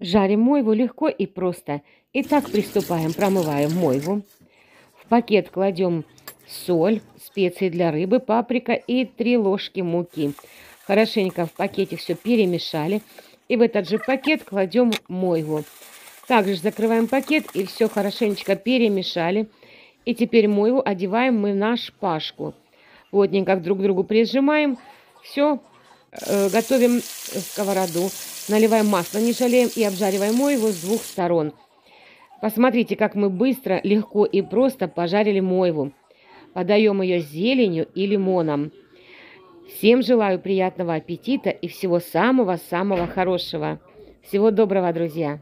Жарим мойву легко и просто. Итак, приступаем. Промываем мойву. В пакет кладем соль, специи для рыбы, паприка и 3 ложки муки. Хорошенько в пакете все перемешали. И в этот же пакет кладем мойву. Также закрываем пакет и все хорошенечко перемешали. И теперь мойву одеваем мы на шпажку. Плотненько друг к другу прижимаем. Все, готовим сковороду. Наливаем масло, не жалеем, и обжариваем мойву с двух сторон. Посмотрите, как мы быстро, легко и просто пожарили мойву. Подаем ее зеленью и лимоном. Всем желаю приятного аппетита и всего самого-самого хорошего. Всего доброго, друзья!